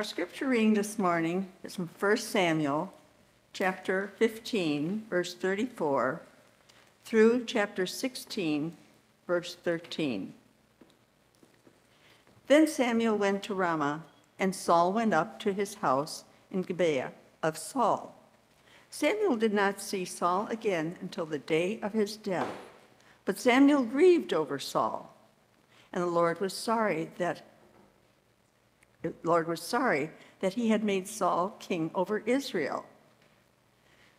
Our scripture reading this morning is from 1 Samuel, chapter 15, verse 34, through chapter 16, verse 13. Then Samuel went to Ramah, and Saul went up to his house in Gibeah of Saul. Samuel did not see Saul again until the day of his death. But Samuel grieved over Saul, and the Lord was sorry that Lord was sorry that he had made Saul king over Israel.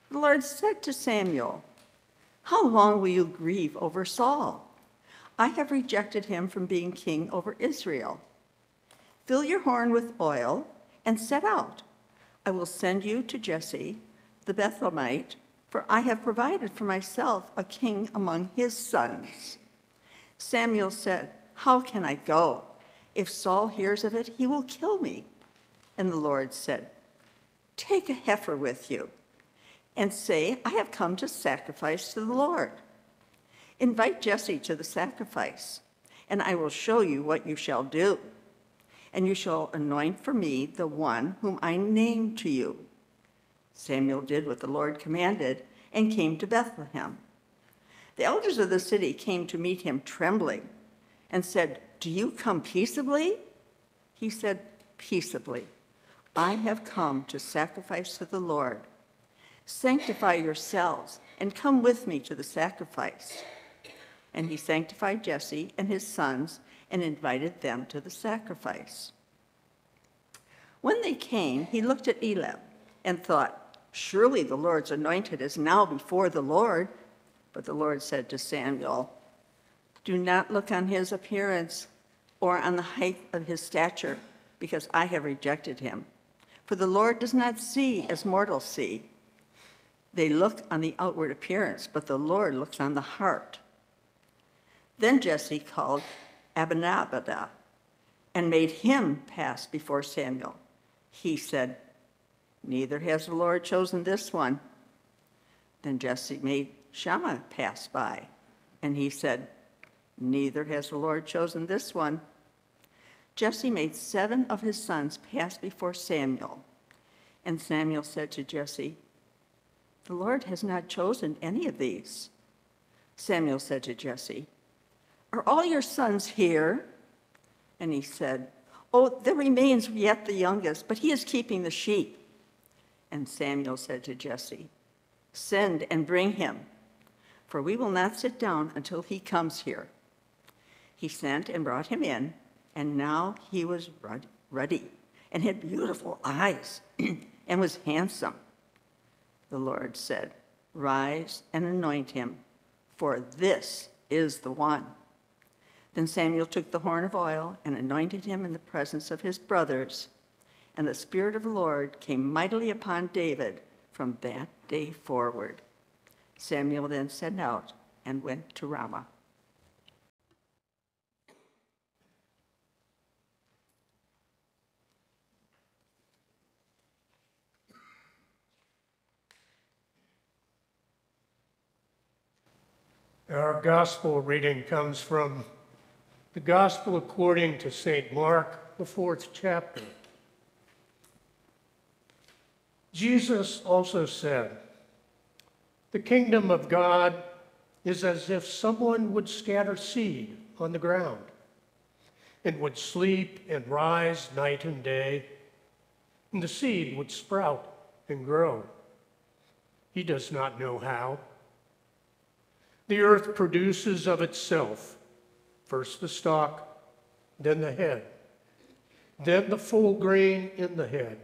The Lord said to Samuel, How long will you grieve over Saul? I have rejected him from being king over Israel. Fill your horn with oil and set out. I will send you to Jesse, the Bethlehemite, for I have provided for myself a king among his sons. Samuel said, How can I go? If Saul hears of it, he will kill me. And the Lord said, Take a heifer with you and say, I have come to sacrifice to the Lord. Invite Jesse to the sacrifice, and I will show you what you shall do. And you shall anoint for me the one whom I name to you. Samuel did what the Lord commanded and came to Bethlehem. The elders of the city came to meet him trembling and said, Do you come peaceably? He said, Peaceably. I have come to sacrifice to the Lord. Sanctify yourselves and come with me to the sacrifice. And he sanctified Jesse and his sons and invited them to the sacrifice. When they came, he looked at Eliab and thought, Surely the Lord's anointed is now before the Lord. But the Lord said to Samuel, Do not look on his appearance or on the height of his stature, because I have rejected him. For the Lord does not see as mortals see. They look on the outward appearance, but the Lord looks on the heart. Then Jesse called Abinadab and made him pass before Samuel. He said, Neither has the Lord chosen this one. Then Jesse made Shammah pass by, and he said, Neither has the Lord chosen this one. Jesse made seven of his sons pass before Samuel. And Samuel said to Jesse, The Lord has not chosen any of these. Samuel said to Jesse, Are all your sons here? And he said, Oh, there remains yet the youngest, but he is keeping the sheep. And Samuel said to Jesse, Send and bring him, for we will not sit down until he comes here. He sent and brought him in, and now he was ruddy and had beautiful eyes and was handsome. The Lord said, Rise and anoint him, for this is the one. Then Samuel took the horn of oil and anointed him in the presence of his brothers. And the Spirit of the Lord came mightily upon David from that day forward. Samuel then set out and went to Ramah. Our gospel reading comes from the Gospel according to St. Mark, the fourth chapter. Jesus also said, The kingdom of God is as if someone would scatter seed on the ground and would sleep and rise night and day, and the seed would sprout and grow. He does not know how. The earth produces of itself first the stalk, then the head, then the full grain in the head.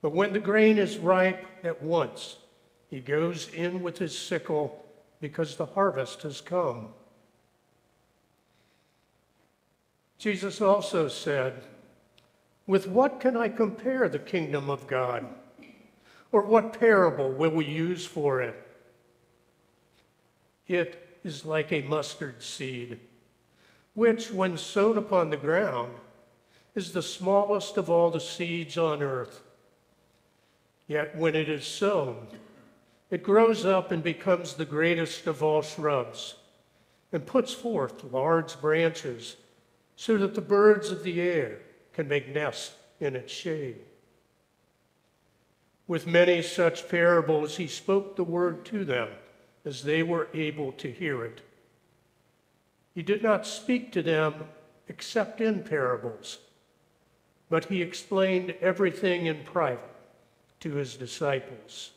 But when the grain is ripe at once, he goes in with his sickle because the harvest has come. Jesus also said, With what can I compare the kingdom of God? Or what parable will we use for it? It is like a mustard seed, which, when sown upon the ground, is the smallest of all the seeds on earth. Yet when it is sown, it grows up and becomes the greatest of all shrubs, and puts forth large branches, so that the birds of the air can make nests in its shade. With many such parables, he spoke the word to them as they were able to hear it. He did not speak to them except in parables, but he explained everything in private to his disciples.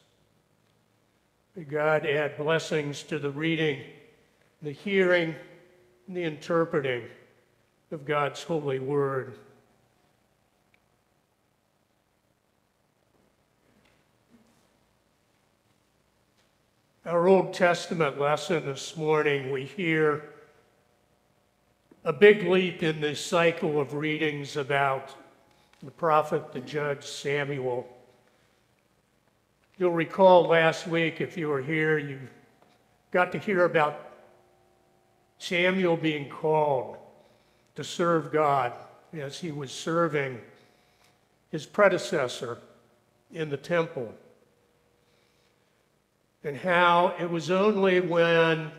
May God add blessings to the reading, the hearing, and the interpreting of God's holy word. Our Old Testament lesson this morning, we hear a big leap in the cycle of readings about the prophet, the judge Samuel. You'll recall last week, if you were here, you got to hear about Samuel being called to serve God as he was serving his predecessor in the temple and how it was only when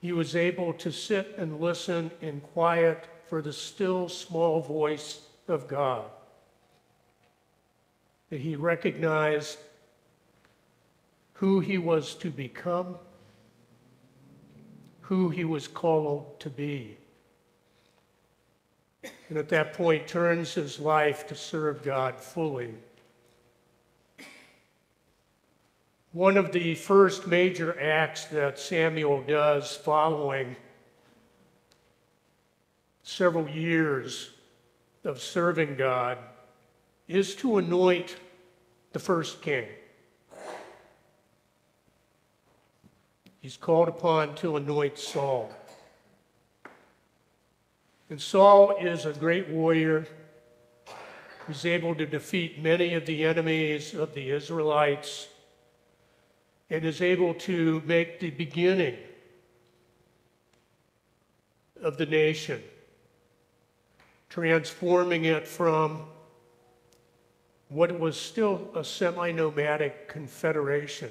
he was able to sit and listen in quiet for the still small voice of God that he recognized who he was to become, who he was called to be. And at that point, turns his life to serve God fully. One of the first major acts that Samuel does following several years of serving God is to anoint the first king. He's called upon to anoint Saul. And Saul is a great warrior. He's able to defeat many of the enemies of the Israelites and is able to make the beginning of the nation, transforming it from what was still a semi nomadic confederation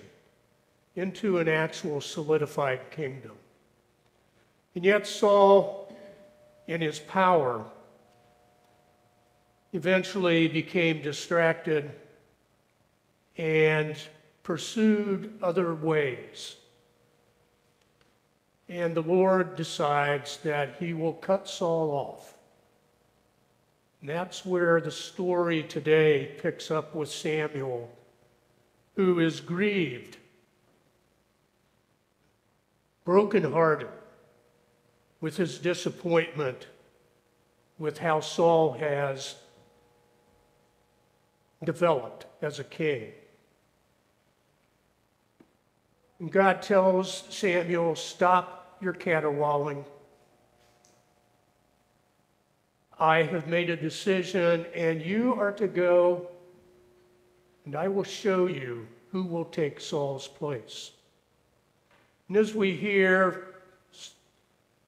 into an actual solidified kingdom. And yet, Saul, in his power, eventually became distracted and pursued other ways. And the Lord decides that he will cut Saul off. And that's where the story today picks up with Samuel, who is grieved, brokenhearted with his disappointment with how Saul has developed as a king. And God tells Samuel, Stop your caterwauling. I have made a decision, and you are to go, and I will show you who will take Saul's place. And as we hear,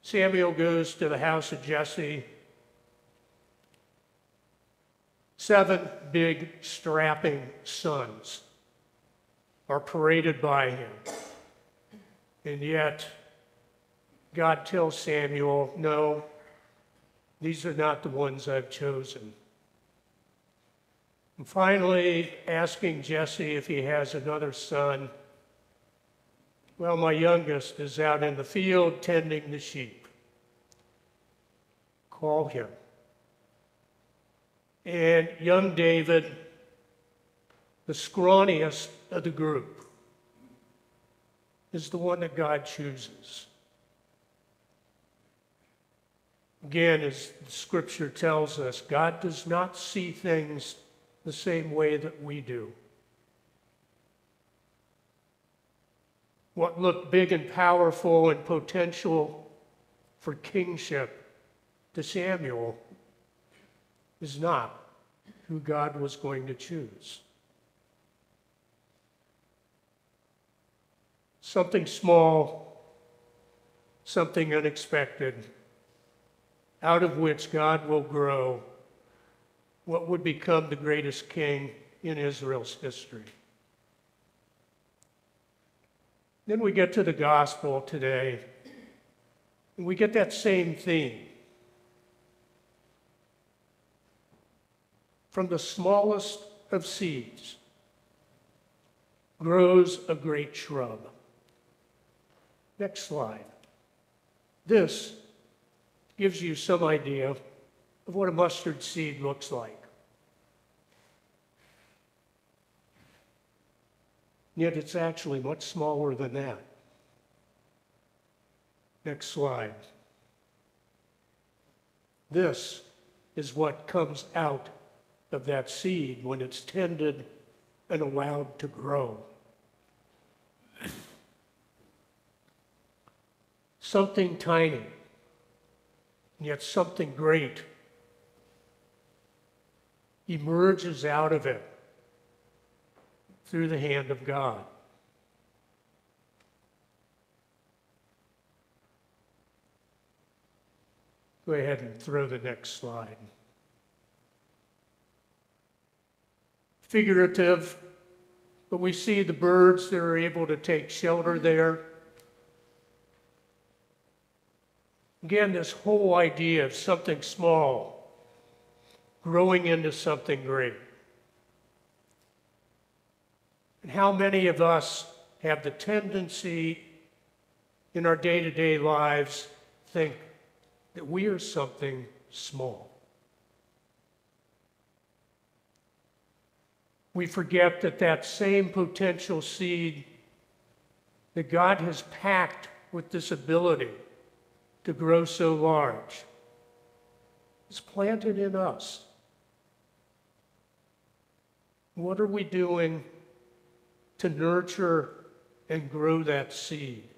Samuel goes to the house of Jesse. Seven big, strapping sons are paraded by him. And yet, God tells Samuel, No, these are not the ones I've chosen. And finally, asking Jesse if he has another son. Well, my youngest is out in the field tending the sheep. Call him. And young David, the scrawniest of the group, is the one that God chooses. Again, as scripture tells us, God does not see things the same way that we do. What looked big and powerful and potential for kingship to Samuel is not who God was going to choose. Something small, something unexpected out of which God will grow what would become the greatest king in Israel's history. Then we get to the gospel today, and we get that same theme. from the smallest of seeds grows a great shrub. Next slide. This gives you some idea of what a mustard seed looks like. Yet it's actually much smaller than that. Next slide. This is what comes out of that seed when it's tended and allowed to grow. Something tiny, and yet something great emerges out of it through the hand of God. Go ahead and throw the next slide. Figurative, but we see the birds that are able to take shelter there. Again, this whole idea of something small growing into something great. And how many of us have the tendency in our day to day lives think that we are something small? We forget that that same potential seed that God has packed with this ability to grow so large is planted in us. What are we doing to nurture and grow that seed?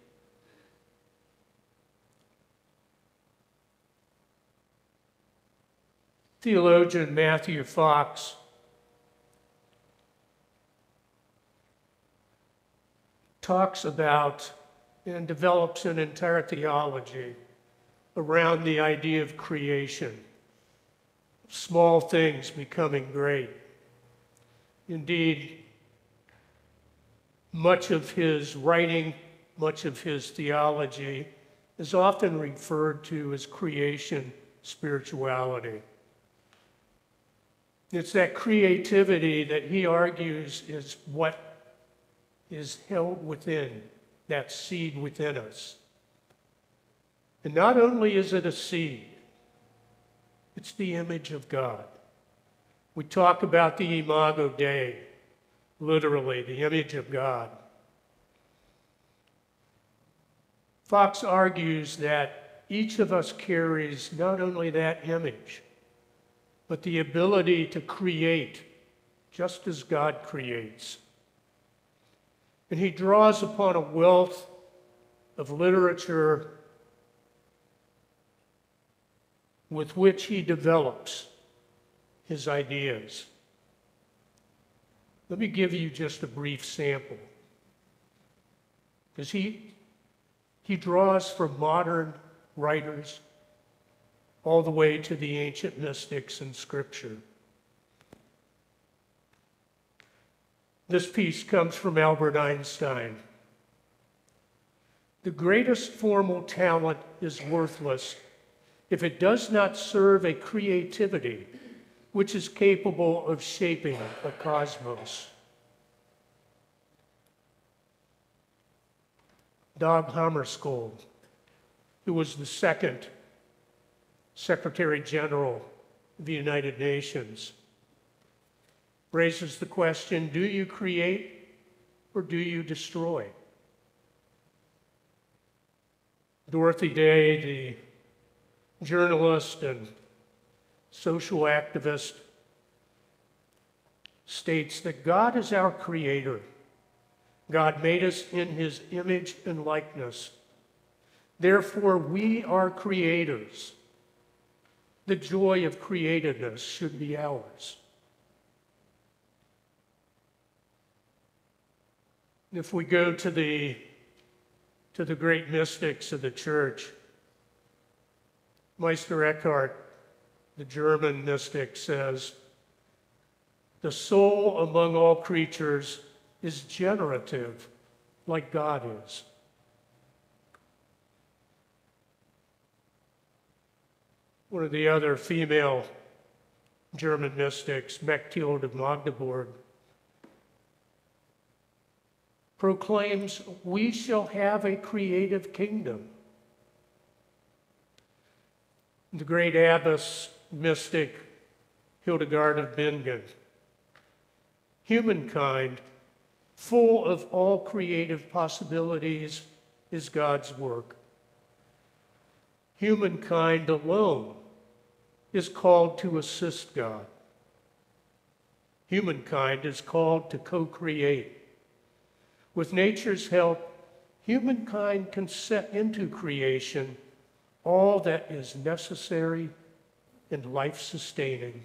Theologian Matthew Fox talks about and develops an entire theology around the idea of creation, small things becoming great. Indeed, much of his writing, much of his theology is often referred to as creation spirituality. It's that creativity that he argues is what is held within, that seed within us. And not only is it a seed, it's the image of God. We talk about the Imago Dei, literally, the image of God. Fox argues that each of us carries not only that image, but the ability to create just as God creates. And he draws upon a wealth of literature with which he develops his ideas. Let me give you just a brief sample. Because he, he draws from modern writers all the way to the ancient mystics and Scripture. This piece comes from Albert Einstein. The greatest formal talent is worthless if it does not serve a creativity which is capable of shaping a cosmos. Dag Hammarskjöld, who was the second Secretary General of the United Nations, raises the question do you create or do you destroy? Dorothy Day, the journalist and social activist, states that God is our creator. God made us in his image and likeness. Therefore, we are creators. The joy of createdness should be ours. If we go to the, to the great mystics of the church, Meister Eckhart, the German mystic, says, The soul among all creatures is generative, like God is. One of the other female German mystics, Mechthild of Magdeburg, proclaims we shall have a creative kingdom. The great abbess mystic Hildegard of Bingen. Humankind, full of all creative possibilities, is God's work. Humankind alone is called to assist God. Humankind is called to co create. With nature's help, humankind can set into creation all that is necessary and life sustaining.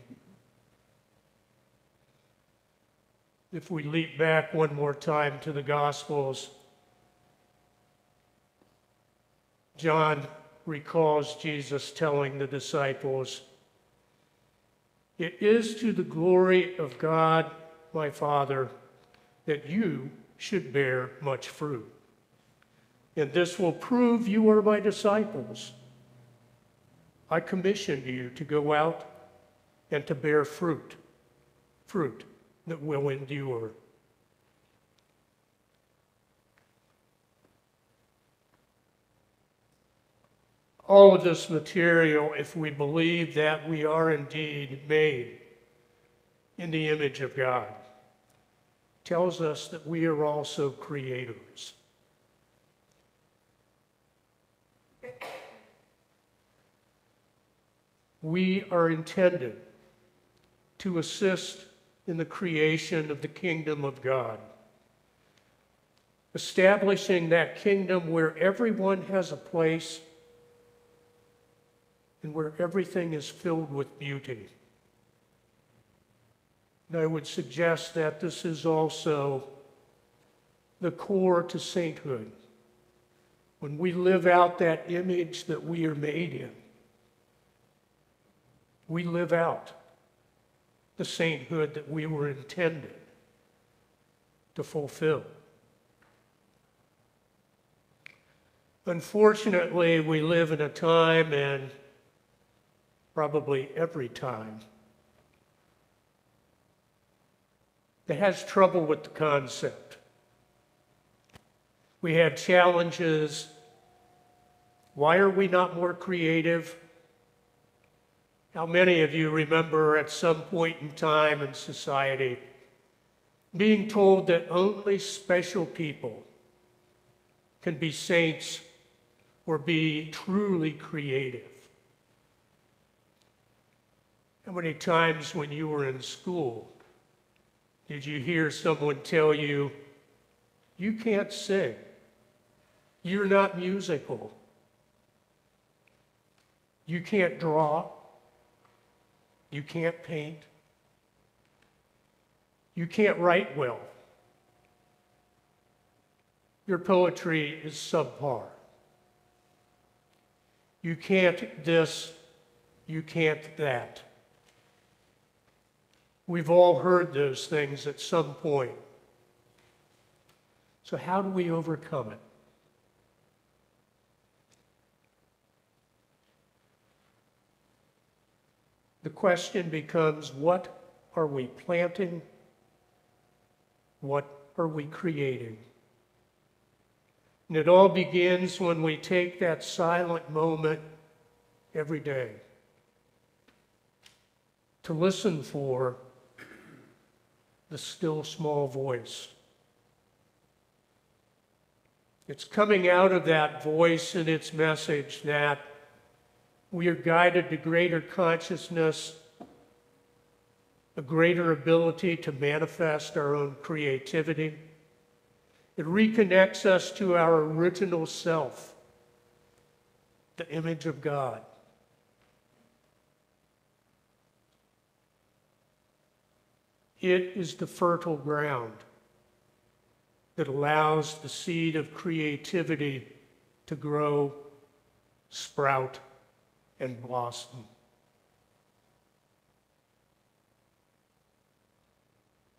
If we leap back one more time to the Gospels, John recalls Jesus telling the disciples, It is to the glory of God, my Father, that you should bear much fruit. And this will prove you are my disciples. I commission you to go out and to bear fruit, fruit that will endure. All of this material, if we believe that we are indeed made in the image of God, tells us that we are also creators. We are intended to assist in the creation of the kingdom of God, establishing that kingdom where everyone has a place and where everything is filled with beauty. And I would suggest that this is also the core to sainthood. When we live out that image that we are made in, we live out the sainthood that we were intended to fulfill. Unfortunately, we live in a time, and probably every time, that has trouble with the concept. We have challenges. Why are we not more creative? How many of you remember at some point in time in society being told that only special people can be saints or be truly creative? How many times when you were in school did you hear someone tell you, you can't sing, you're not musical, you can't draw? You can't paint. You can't write well. Your poetry is subpar. You can't this, you can't that. We've all heard those things at some point. So, how do we overcome it? The question becomes what are we planting? What are we creating? And it all begins when we take that silent moment every day to listen for the still small voice. It's coming out of that voice and its message that we are guided to greater consciousness, a greater ability to manifest our own creativity. It reconnects us to our original self, the image of God. It is the fertile ground that allows the seed of creativity to grow, sprout, and blossom.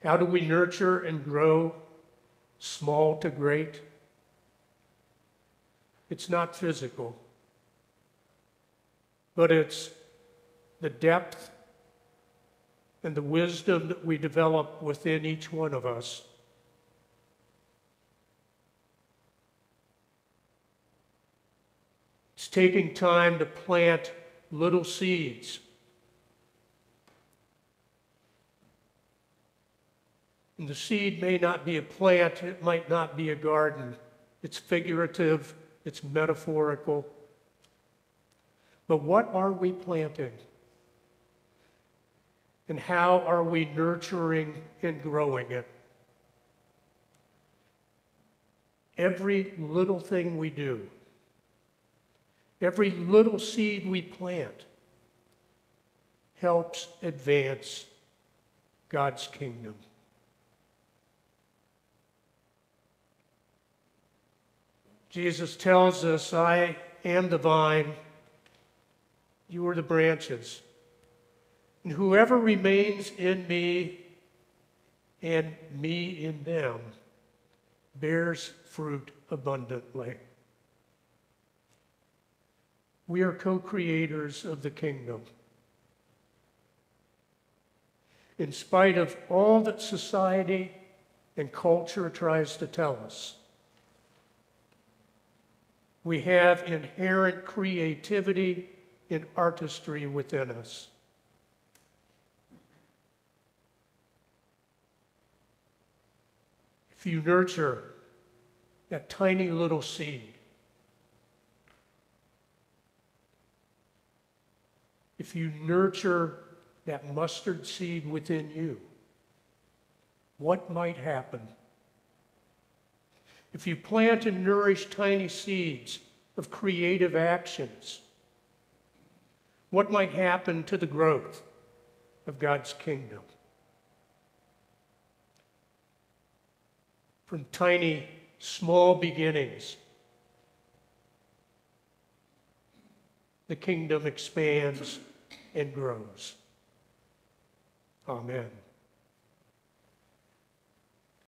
How do we nurture and grow small to great? It's not physical, but it's the depth and the wisdom that we develop within each one of us. It's taking time to plant little seeds. And the seed may not be a plant, it might not be a garden. It's figurative, it's metaphorical. But what are we planting? And how are we nurturing and growing it? Every little thing we do, every little seed we plant, helps advance God's kingdom. Jesus tells us, I am the vine, you are the branches. And whoever remains in me and me in them bears fruit abundantly. We are co creators of the kingdom. In spite of all that society and culture tries to tell us, we have inherent creativity and artistry within us. If you nurture that tiny little seed, if you nurture that mustard seed within you, what might happen? If you plant and nourish tiny seeds of creative actions, what might happen to the growth of God's kingdom? From tiny, small beginnings, the kingdom expands and grows. Amen.